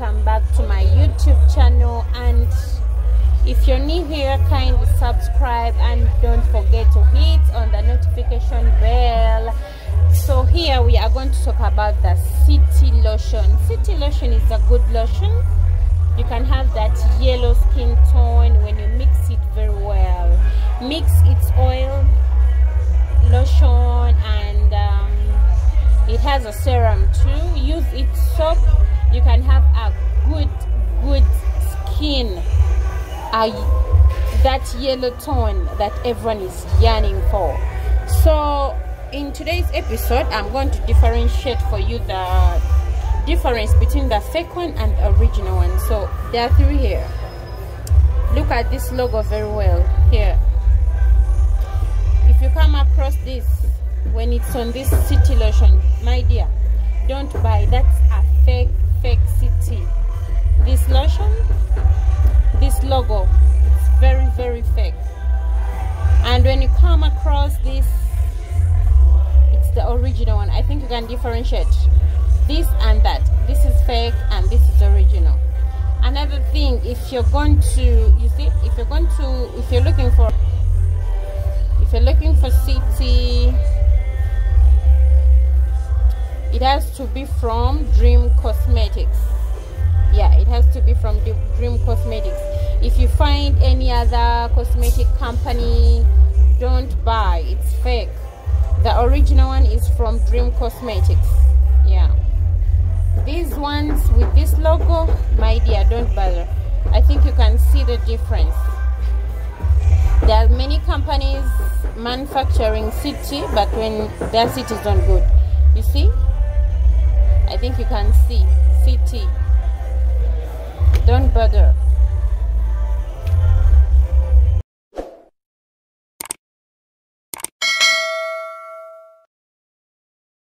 welcome back to my youtube channel. And if you're new here kindly subscribe and don't forget to hit on the notification bell. So here we are going to talk about the CT lotion. CT lotion is a good lotion. You can have that yellow skin tone when you mix it very well. Mix its oil lotion and um, it has a serum too. Use its soap you can have a good good skin. A, that yellow tone that everyone is yearning for. So in today's episode i'm going to differentiate for you the difference between the fake one and the original one. So there are three here. Look at this logo very well here. If you come across this when it's on this CT lotion my dear don't buy that's fake this lotion this logo it's very very fake. And when you come across this it's the original one. I think you can differentiate this and that. This is fake and this is original. Another thing if you're going to you see if you're going to if you're looking for it has to be from dream cosmetics. Yeah it has to be from dream cosmetics. If you find any other cosmetic company don't buy. It's fake. The original one is from dream cosmetics. Yeah. These ones with this logo my dear don't bother. I think you can see the difference. There are many companies manufacturing CT but when their CT is not good. You see I think you can see CT don't bother